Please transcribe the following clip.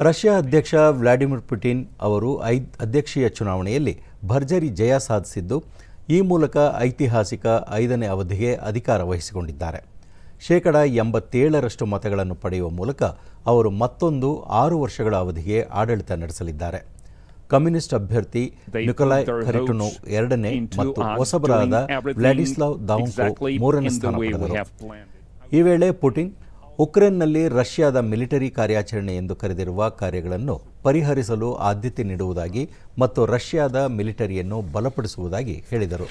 Russia ಅಧ್ಯಕ್ಷ Vladimir Putin ಅವರು ಐದ್ ಅಧ್ಯಕ್ಷೀಯ ಚುನಾವಣೆಯಲ್ಲಿ ಭರ್ಜರಿ ಜಯ ಸಾಧಿಸಿದ್ದು ಈ ಮೂಲಕ ಐತಿಹಾಸಿಕ ಐದನೇ ಅವಧಿಗೆ ಅಧಿಕಾರ ವಹಿಸಿಕೊಂಡಿದ್ದಾರೆ. ಶೇಕಡ ಎಂಬತ್ತೇಳರಷ್ಟು ಮತಗಳನ್ನು ಪಡೆಯುವ ಮೂಲಕ ಅವರು ಮತ್ತೊಂದು ಆರು ವರ್ಷಗಳ ಅವಧಿಗೆ ಆಡಳಿತ ನಡೆಸಲಿದ್ದಾರೆ. ಕಮ್ಯುನಿಸ್ಟ್ ಅಭ್ಯರ್ಥಿ ನಿಕೊಲಾಯ್ ಖರಿಟುನೋ ಎರಡನೇ ಮತ್ತು ಹೊಸಬರಾದ ವ್ಲಾಡಿಸ್ಲಾವ್ ದಾವಂಕೋ ಮೂರನೇ ಸ್ಥಾನ ಪಡೆದರು. ಈ ವೇಳೆ ಪುಟಿನ್ ಉಕ್ರೇನ್ನಲ್ಲಿ ರಷ್ಯಾದ ಮಿಲಿಟರಿ ಕಾರ್ಯಾಚರಣೆ ಎಂದು ಕರೆದಿರುವ ಕಾರ್ಯಗಳನ್ನು ಪರಿಹರಿಸಲು ಆದ್ಯತೆ ನೀಡುವುದಾಗಿ ಮತ್ತು ರಷ್ಯಾದ ಮಿಲಿಟರಿಯನ್ನು ಬಲಪಡಿಸುವುದಾಗಿ ಹೇಳಿದರು.